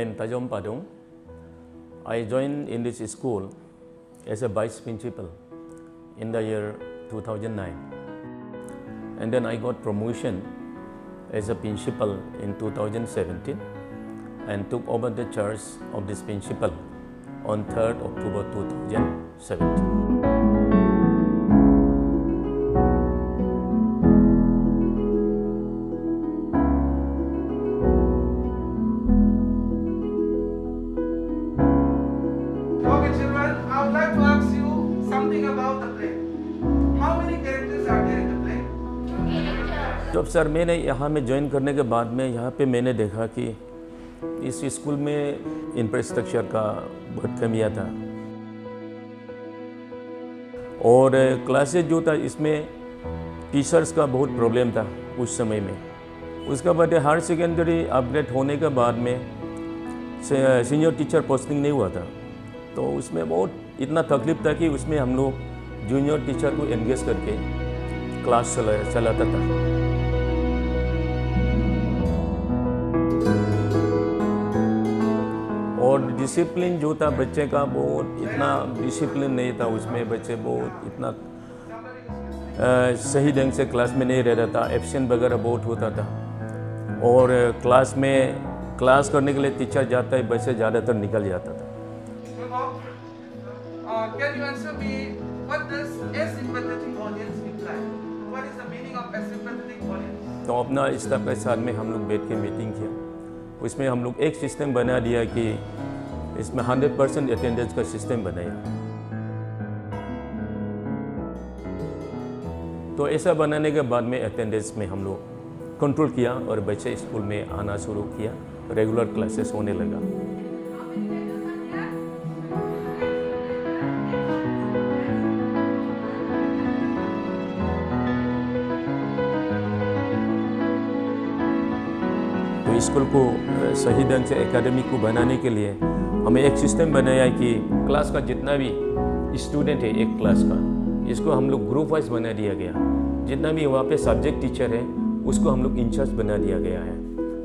am Tajom Padong. I joined in this school as a vice principal in the year 2009. And then I got promotion as a principal in 2017 and took over the charge of this principal on 3rd October 2017. जब sir, मैंने यहाँ में join करने के बाद में यहाँ पे मैंने देखा कि इस स्कूल में इंफ्रास्ट्रक्चर का बहुत कमियाँ था और क्लासेज जो था, इसमें टीचर्स का बहुत प्रॉब्लम था उस समय में। उसके बाद हायर सेकेंडरी अपग्रेड होने के बाद में सीनियर टीचर पोस्टिंग नहीं हुआ था। तो उसमें बहुत इतना तकलीफ़ था कि उसमें हम लोग जूनियर टीचर को एंगेज करके क्लास चला, चलाता था। डिसिप्लिन जो था बच्चे का बहुत इतना डिसिप्लिन नहीं था उसमें बच्चे बहुत इतना अ, सही ढंग से क्लास में नहीं रह रहा था एब्सेंट वगैरह बहुत होता था। और क्लास में क्लास करने के लिए टीचर जाता है बच्चे ज़्यादातर निकल जाता था। Uh? तो अपना स्टाफ के साथ में हम लोग बैठ के मीटिंग किया। उसमें हम लोग एक सिस्टम बना दिया कि इसमें हंड्रेड परसेंट अटेंडेंस का सिस्टम बनाया। तो ऐसा बनाने के बाद में अटेंडेंस में हम लोग कंट्रोल किया और बच्चे स्कूल में आना शुरू किया। रेगुलर क्लासेस होने लगा। स्कूल को सही ढंग से एकेडमिक को बनाने के लिए हमें एक सिस्टम बनाया कि क्लास का जितना भी स्टूडेंट है एक क्लास का, इसको हम लोग ग्रुप वाइज बना दिया गया। जितना भी वहाँ पे सब्जेक्ट टीचर है, उसको हम लोग इंचार्ज बना दिया गया है।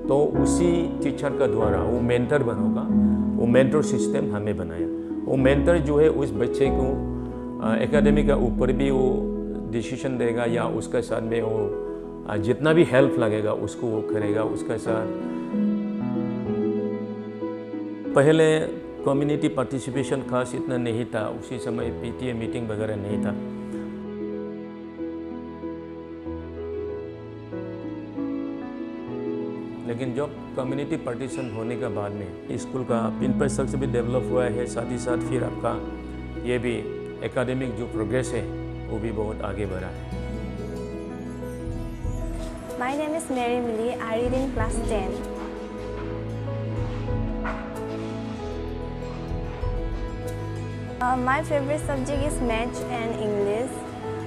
तो उसी टीचर का द्वारा, वो मेंटर बनोगा वो मेंटर सिस्टम हमें बनाया। वो मेंटर जो है, उस बच्चे को एकेडमी के ऊपर भी वो डिसीशन देगा या उसके साथ में वो जितना भी हेल्प लगेगा, उसको वो करेगा, उसके साथ पहले कम्युनिटी पार्टिसिपेशन खास इतना नहीं था, उसी समय पीटीए मीटिंग वगैरह नहीं था। लेकिन जब कम्युनिटी पार्टीशन होने के बाद में स्कूल का इंफ्रास्ट्रक्चर भी डेवलप हुआ है, साथ ही साथ फिर आपका ये भी एकेडमिक जो प्रोग्रेस है, वो भी बहुत आगे बढ़ा है। My name is Mary Millie. I read in class 10. Uh, my favorite subject is maths and English.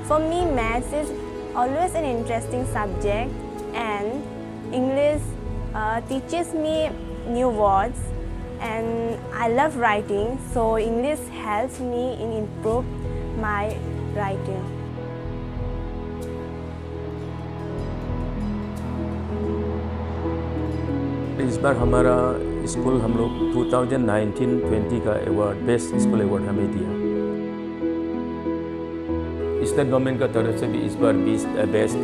For me, maths is always an interesting subject, and English uh, teaches me new words, and I love writing. So English helps me in improve my writing. इस बार हमारा school हम लोग 2019-20 का award best school award हमें दिया। State government का तरफ़ से भी इस बार बीस बेस्ट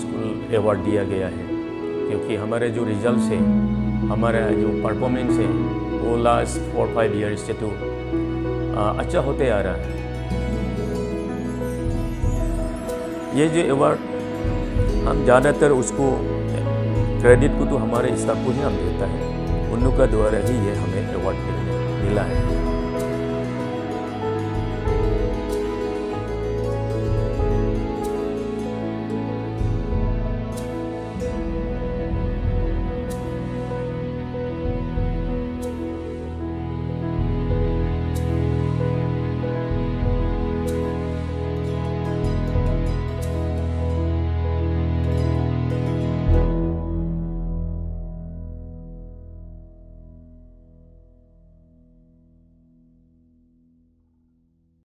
स्कूल अवार्ड दिया गया है। क्योंकि हमारे जो रिज़ल्ट है, हमारा जो परफॉर्मेंस है, वो लास्ट फोर फाइव ईयर्स से तो अच्छा होते आ रहा है। ये जो अवार्ड हम ज़्यादातर उसको क्रेडिट को तो हमारे स्टाफ को ही हम देता है। उनका द्वारा ही ये हमें अवार्ड मिला है।